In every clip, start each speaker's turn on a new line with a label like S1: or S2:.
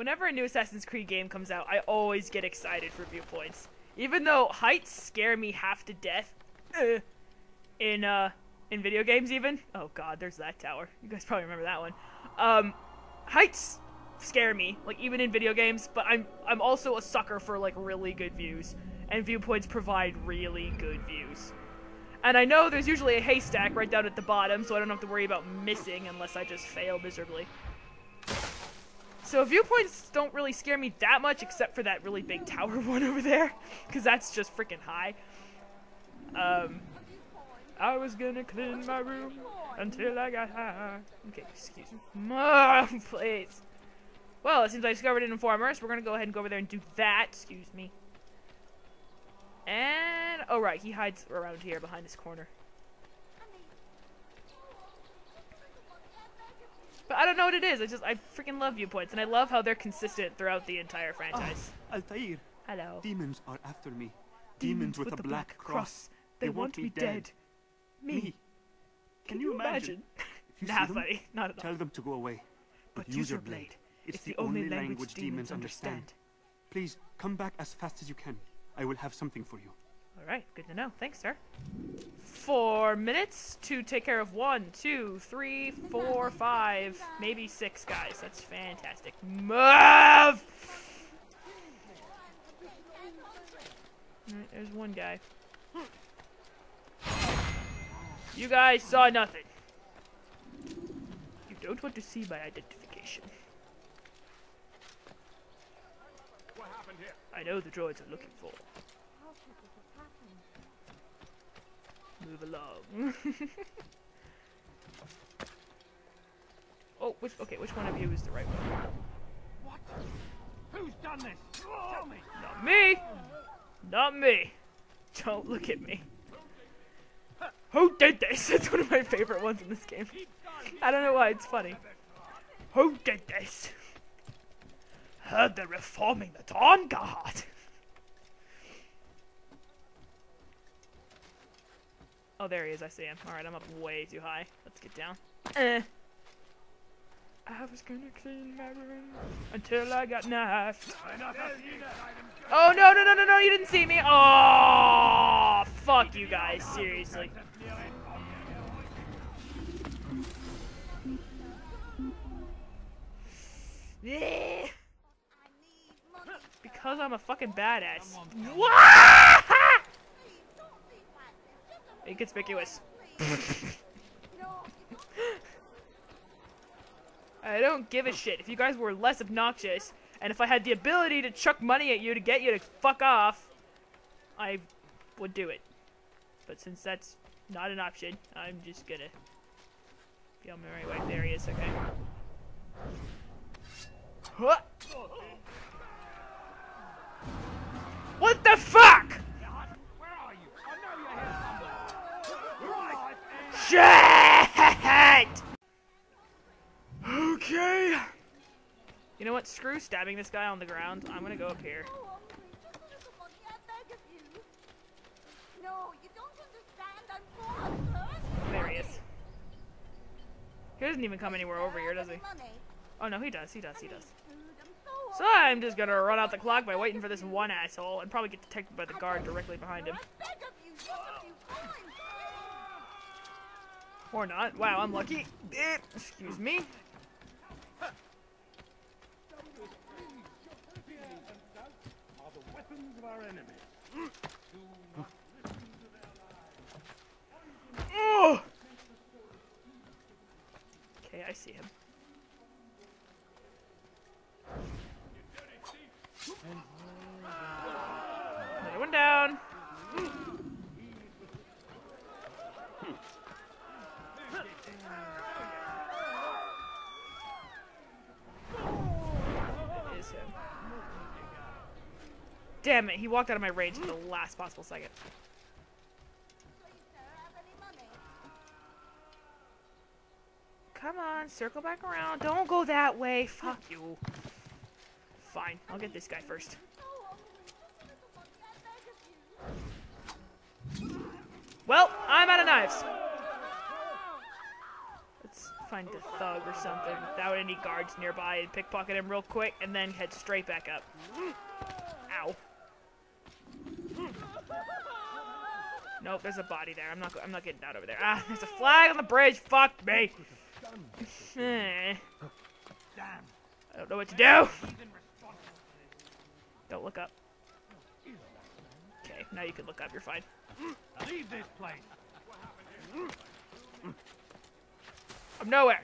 S1: Whenever a new Assassin's Creed game comes out, I always get excited for viewpoints. Even though heights scare me half to death uh, in uh in video games even. Oh god, there's that tower. You guys probably remember that one. Um heights scare me, like even in video games, but I'm I'm also a sucker for like really good views. And viewpoints provide really good views. And I know there's usually a haystack right down at the bottom, so I don't have to worry about missing unless I just fail miserably. So viewpoints don't really scare me that much, except for that really big tower one over there, because that's just freaking high. Um, I was gonna clean my room until I got high. Okay, excuse me. Oh, please. Well, it seems I discovered an informer, so we're gonna go ahead and go over there and do that. Excuse me. And, oh right, he hides around here behind this corner. But I don't know what it is. I just, I freaking love viewpoints, and I love how they're consistent throughout the entire franchise.
S2: Ah, Altair,
S1: Hello.
S2: demons are after me. Demons, with, a black, cross.
S1: They, want, me dead. Me.
S2: Can, you imagine? If you
S1: Nah,
S2: them,
S1: buddy. Not at all.
S2: tell them to go away.
S1: But use your blade.
S2: It's, the, only language demons understand. Please, come back as fast as you can. I will have something for you.
S1: Alright, good to know. Thanks, sir. Four minutes to take care of one, two, three, four, five, maybe six guys. That's fantastic. Move! Alright, there's one guy. You guys saw nothing. You don't want to see my identification. I know the droids are looking for. Move along. oh, which okay, which one of you is the right one?
S3: What? Who's done this? Tell me.
S1: Not me! Not me! Don't look at me. Who did this? It's one of my favorite ones in this game. I don't know why, it's funny. Who did this? Heard they're reforming the Dawnguard. Oh, there he is. I see him. Alright, I'm up way too high. Let's get down. Eh. I was gonna clean my room until I got knifed. Oh, no, no, no, no, no, you didn't see me. Oh, fuck you guys, seriously. Yeah. Because I'm a fucking badass. Inconspicuous. I don't give a shit. If you guys were less obnoxious, and if I had the ability to chuck money at you to get you to fuck off, I would do it. But since that's not an option, I'm just gonna be on my right way. There he is, okay. Huh. What? Screw stabbing this guy on the ground. I'm gonna go up here.
S4: No, you don't understand. I'm for
S1: There he is. He doesn't even come anywhere over here, does he? Oh no, he does. He does. He does. So I'm just gonna run out the clock by waiting for this one asshole and probably get detected by the guard directly behind him. Or not. Wow, I'm lucky. Eh, Excuse me.
S3: Are the weapons of our enemy.
S1: Oh! Okay, I see him. Another one down. That is him. Damn it, he walked out of my range at the last possible second. Come on, circle back around. Don't go that way. Fuck you. Fine, I'll get this guy first. Well, I'm out of knives. Let's find a thug or something without any guards nearby and pickpocket him real quick and then head straight back up. Nope, there's a body there. I'm not. I'm not getting out over there. Ah, there's a flag on the bridge. Fuck me. I don't know what to do. Don't look up. Okay, now you can look up. You're fine.
S3: Leave this place.
S1: I'm nowhere.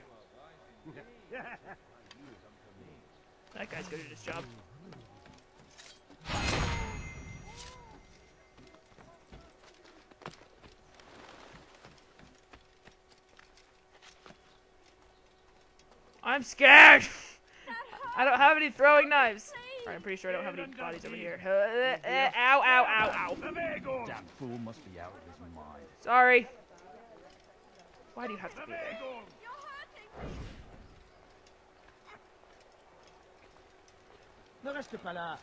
S1: That guy's good at his job. I'm scared. I don't have any throwing knives. Alright, I'm pretty sure I don't have any bodies over here. Uh, uh, uh, ow, ow, ow, ow.
S3: Damn fool must be out of his mind.
S1: Sorry. Why do you have to be there?
S4: You're hurting me.
S5: Ne reste pas là.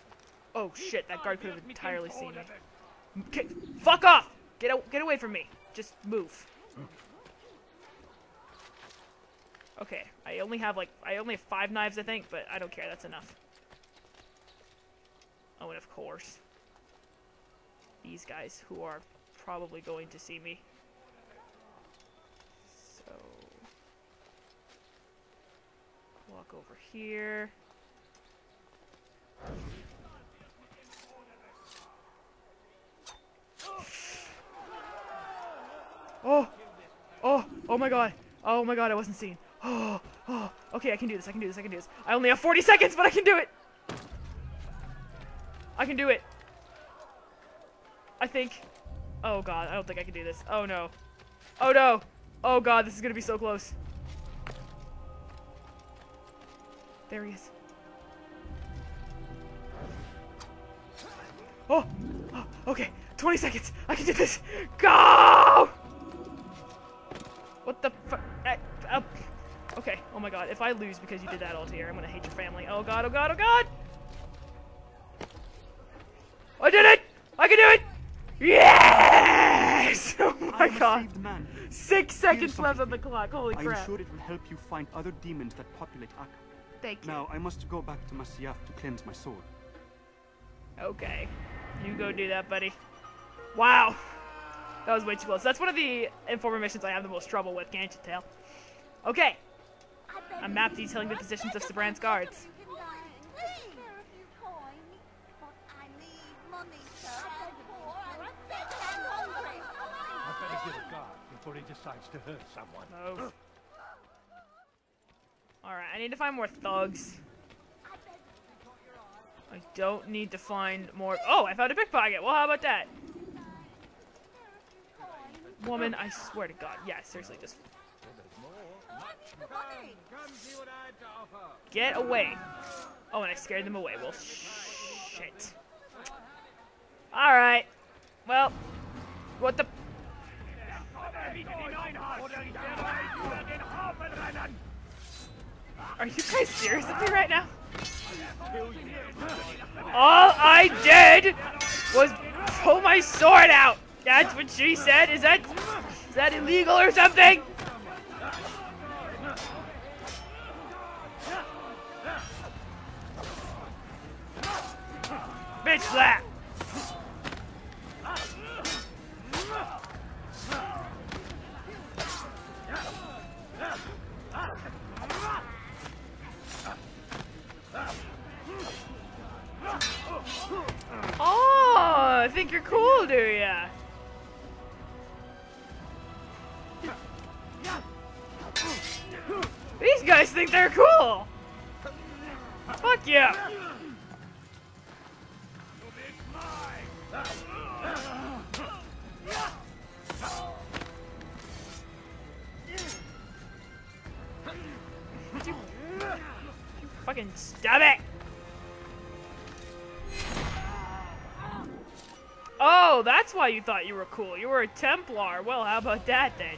S1: Oh shit, that guard could have entirely seen me. Get, fuck off! Get, a, get away from me. Just move. Okay, I only have like, I only have five knives I think, but I don't care, that's enough. Oh, and of course, these guys who are probably going to see me. So, walk over here. Oh! Oh! Oh my god! Oh my god, I wasn't seen. Oh! Oh! Okay, I can do this, I can do this, I can do this. I only have 40 seconds, but I can do it! I can do it. I think. Oh god, I don't think I can do this. Oh no. Oh no! Oh god, this is gonna be so close. There he is. Oh! oh! Okay, 20 seconds! I can do this! Go! What the fu- uh, Okay, oh my god, if I lose because you did that, all Altair, I'm gonna hate your family. Oh god, oh god, oh god! I did it! I can do it! Yes! Oh my god.
S2: man.
S1: Six seconds left on the clock, holy crap.
S2: I am
S1: crap.
S2: sure it will help you find other demons that populate Acre.
S1: Thank you.
S2: Now, I must go back to Masyaf to cleanse my soul.
S1: Okay. You go do that, buddy. Wow. That was way too close. That's one of the informer missions I have the most trouble with, can't you tell? Okay. A map detailing the positions of Sibrand's guards.
S4: you can die. There are a few coins, but I need money, sir. I'm poor, I'm sick and hungry.
S3: I better get a guard before he decides to hurt someone.
S1: Move. Alright, I need to find more thugs.
S4: I
S1: don't need to find more. Oh, I found a pickpocket. Well, how about that? Woman, I swear to God. Yeah, seriously, just
S4: I need the money.
S1: Get away. Oh, and I scared them away. Well, shit. Alright. Well, what the. Are you guys serious with me right now? All I did was pull my sword out. That's what she said. Is that is that illegal or something? Slap. Oh, I think you're cool, do ya? These guys think they're cool. Fuck yeah. Fucking stab it! Oh, that's why you thought you were cool. You were a Templar. Well, how about that then?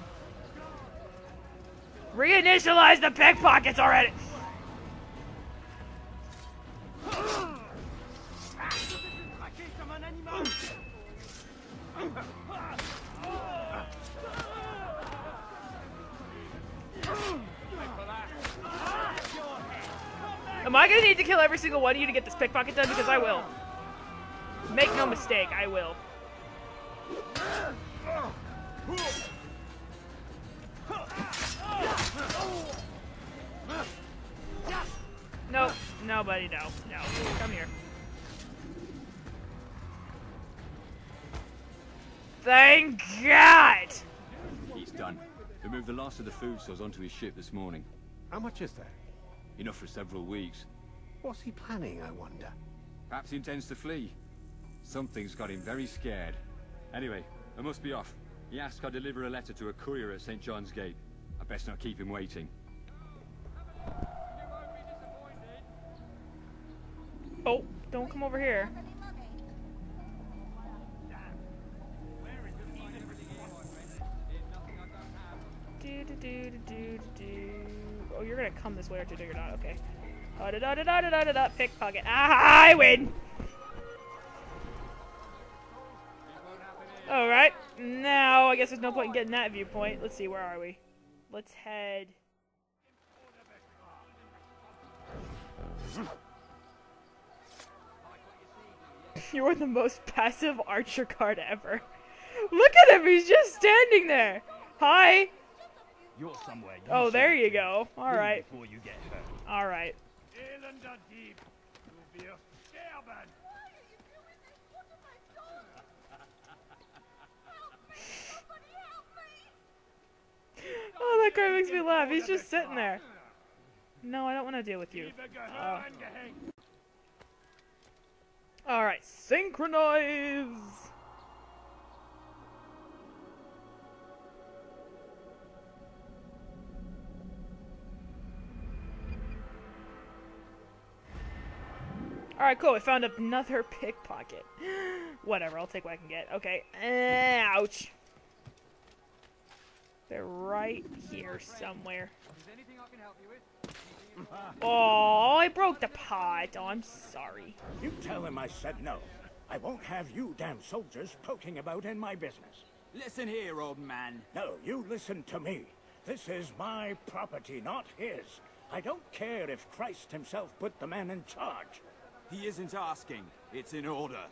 S1: Reinitialize the pickpockets already! Am I gonna need to kill every single one of you to get this pickpocket done? Because I will. Make no mistake, I will. Nope. Nobody, no. No. Come here. Thank God!
S5: He's done. They moved the last of the food stores onto his ship this morning.
S3: How much is that?
S5: Enough for several weeks.
S3: What's he planning, I wonder?
S5: Perhaps he intends to flee. Something's got him very scared. Anyway, I must be off. He asked I deliver a letter to a courier at St. John's Gate. I best not keep him waiting.
S1: Oh, don't come over here. Do, do, do, do, do, do. Oh, you're gonna come this way, Archie. No, you're not. Okay. Oh, da da da da da da da. Pickpocket. Ah, I win. All right. Now I guess there's no point in getting that viewpoint. Let's see. Where are we? Let's head. You're the most passive archer card ever. Look at him, he's just standing there. Hi.
S6: You're somewhere. You
S1: oh, there you go. All right.
S6: Before you get hurt.
S1: All right. Oh, that guy makes me laugh. He's just sitting there. No, I don't want to deal with you.
S3: Oh.
S1: Uh. Alright, synchronize! All right, cool. I found another pickpocket. Whatever, I'll take what I can get. Okay. Ouch. They're right here somewhere. Oh, I broke the pot. Oh, I'm sorry.
S7: You tell him I said no. I won't have you damn soldiers poking about in my business.
S6: Listen here, old man.
S7: No, you listen to me. This is my property, not his. I don't care if Christ himself put the man in charge.
S6: He isn't asking. It's in order.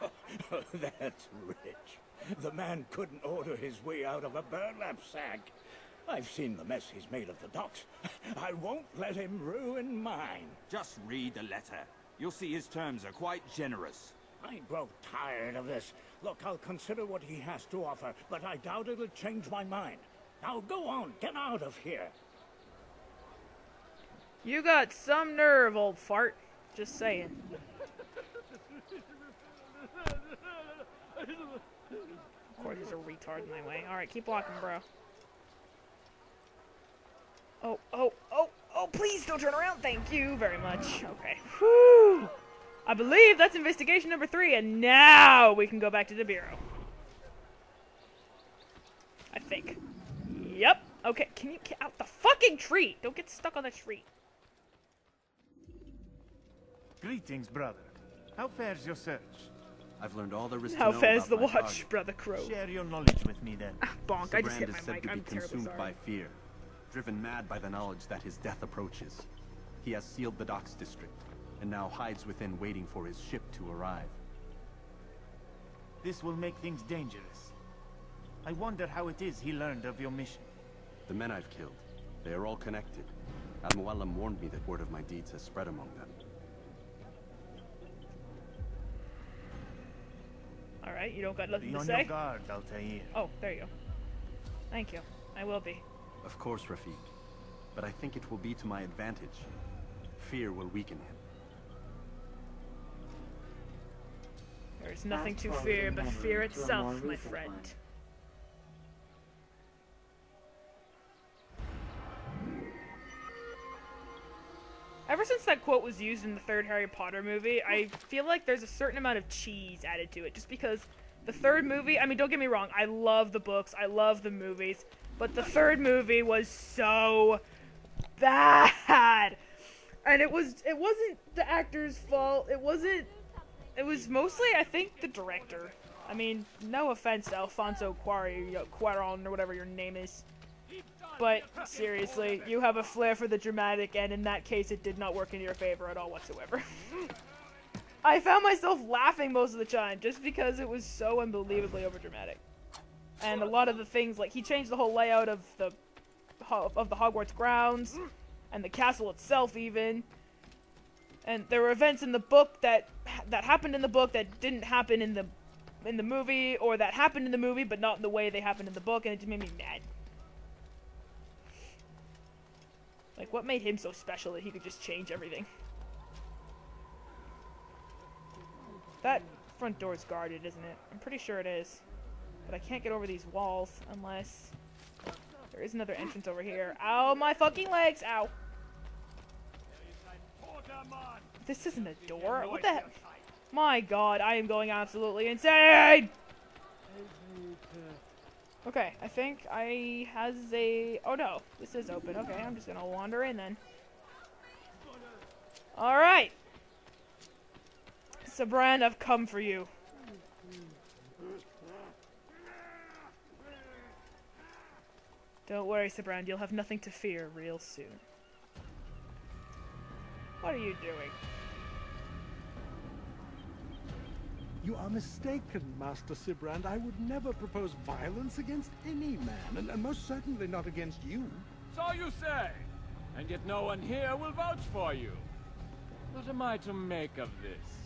S7: That's rich. The man couldn't order his way out of a burlap sack. I've seen the mess he's made of the docks. I won't let him ruin mine.
S6: Just read the letter. You'll see his terms are quite generous.
S7: I grow tired of this. Look, I'll consider what he has to offer, but I doubt it'll change my mind. Now go on, get out of here.
S1: You got some nerve, old fart. Just saying. Of course, there's a retard in my way. Alright, keep walking, bro. Oh, oh, oh, oh, please don't turn around. Thank you very much. Okay. Whew. I believe that's investigation number three, and now we can go back to the bureau. I think. Yep. Okay, can you get out the fucking tree? Don't get stuck on the tree.
S8: Greetings, brother. How fares your search?
S9: I've learned all there is to
S1: How
S9: know
S1: fares
S9: about
S1: the watch,
S9: target.
S1: Brother Crow?
S8: Share your knowledge with me then.
S1: Ah, bonk, I just
S9: Sibrand
S1: hit
S9: is
S1: my
S9: said
S1: mic.
S9: to be
S1: I'm
S9: consumed
S1: sorry.
S9: by fear, driven mad by the knowledge that his death approaches. He has sealed the docks district, and now hides within waiting for his ship to arrive.
S8: This will make things dangerous. I wonder how it is he learned of your mission.
S9: The men I've killed, they are all connected. Al-Mualim warned me that word of my deeds has spread among them.
S1: Alright, you don't got nothing
S8: Be
S1: to say?
S8: your guard, Altair.
S1: Oh, there you go. Thank you. I will be.
S9: Of course, Rafiq. But I think it will be to my advantage. Fear will weaken him.
S1: There's nothing to fear but fear itself, my friend. Ever since that quote was used in the third Harry Potter movie, I feel like there's a certain amount of cheese added to it. Just because the third movie, I mean, don't get me wrong, I love the books, I love the movies, but the third movie was so bad. And it was it wasn't the actor's fault. It wasn't it was mostly I think the director. I mean, no offense to Alfonso Cuaron or whatever your name is. But seriously, you have a flair for the dramatic, and in that case, it did not work in your favor at all whatsoever. I found myself laughing most of the time just because it was so unbelievably overdramatic. And a lot of the things, like he changed the whole layout of the of the Hogwarts grounds and the castle itself, even. And there were events in the book that that happened in the book that didn't happen in the in the movie, or that happened in the movie but not in the way they happened in the book, and it just made me mad. Like, what made him so special that he could just change everything? That front door is guarded, isn't it? I'm pretty sure it is. But I can't get over these walls unless... There is another entrance over here. Ow, my fucking legs! Ow! This isn't a door? What the heck? My god, I am going absolutely insane! Okay, I think I has a... Oh no, this is open. Okay, I'm just gonna wander in then. Alright! Sibrand, I've come for you. Don't worry, Sibrand, you'll have nothing to fear real soon. What are you doing?
S3: You are mistaken, Master Sibrand. I would never propose violence against any man, and, and most certainly not against you.
S10: So you say, and yet no one here will vouch for you. What am I to make of this?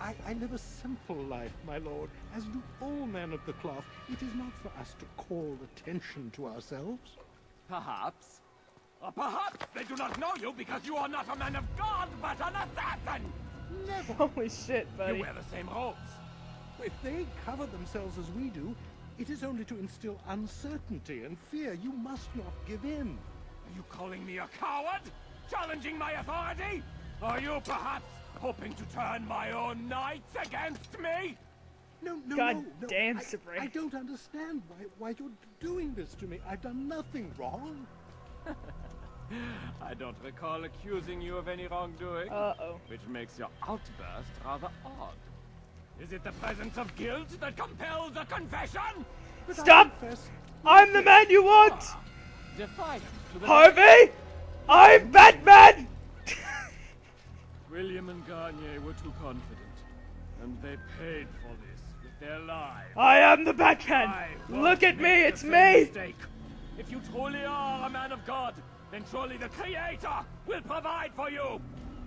S3: I, I live a simple life, my lord, as do all men of the cloth. It is not for us to call attention to ourselves.
S10: Perhaps. Or perhaps they do not know you because you are not a man of God, but an assassin!
S3: Never.
S1: Holy shit, buddy.
S10: You wear the same robes.
S3: If they cover themselves as we do, it is only to instill uncertainty and fear. You must not give in.
S10: Are you calling me a coward? Challenging my authority? Are you perhaps hoping to turn my own knights against me?
S3: No, no,
S1: God
S3: no, no.
S1: damn,
S3: I,
S1: Sabri.
S3: I don't understand why, why you're doing this to me. I've done nothing wrong.
S10: I don't recall accusing you of any wrongdoing.
S1: Uh-oh.
S10: Which makes your outburst rather odd. Is it the presence of guilt that compels a confession?
S3: But
S1: Stop!
S3: confess-
S1: I'm the man you want!
S10: Ah, Defiant to the
S1: Harvey! I'm Batman!
S10: William and Garnier were too confident, and they paid for this with their lives.
S1: I am the Batman! Look at me, it's me!
S10: Mistake. If you truly are a man of God, then surely the Creator will provide for you.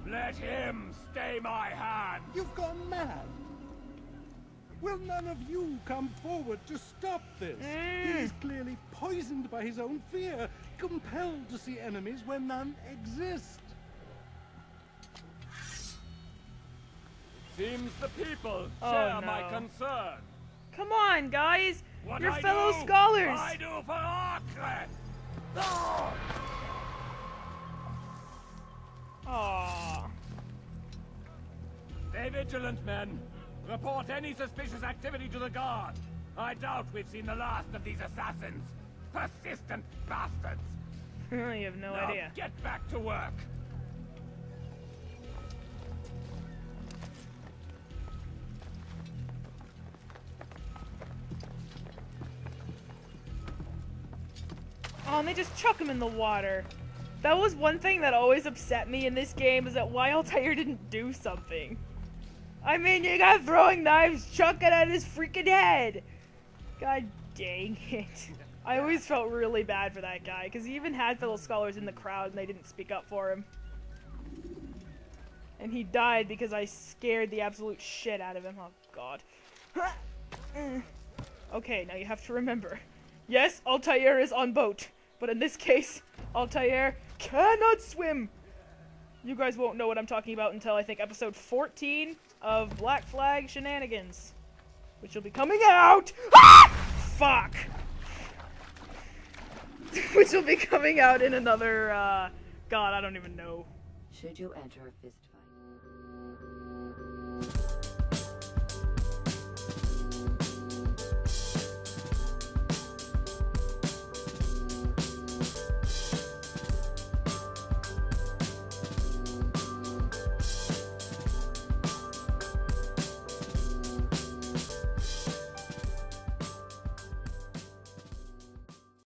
S10: Let him stay my hand.
S3: You've gone mad. Will none of you come forward to stop this? He is hmm. clearly poisoned by his own fear, compelled to see enemies where none exist.
S10: Seems the people
S1: Oh,
S10: share my concern.
S1: Come on, guys!
S10: What
S1: You're
S10: I
S1: fellow
S10: do,
S1: scholars!
S10: I do for Arcret. Oh!
S1: Aww.
S10: Stay vigilant, men. Report any suspicious activity to the guard. I doubt we've seen the last of these assassins. Persistent bastards.
S1: you have no
S10: now
S1: idea.
S10: get back to work.
S1: Oh, and they just chuck him in the water. That was one thing that always upset me in this game is that why Altair didn't do something. I mean, you got throwing knives, chuck it at his freaking head. God dang it. I always felt really bad for that guy, because he even had fellow scholars in the crowd and they didn't speak up for him. And he died because I scared the absolute shit out of him. Oh, God. okay, now you have to remember. Yes, Altair is on boat, but in this case, Altair cannot swim. You guys won't know what I'm talking about until I think episode 14 of Black Flag Shenanigans, which will be coming out. Ah! Fuck. which will be coming out in another. Uh, God, I don't even know.
S11: Should you enter a fist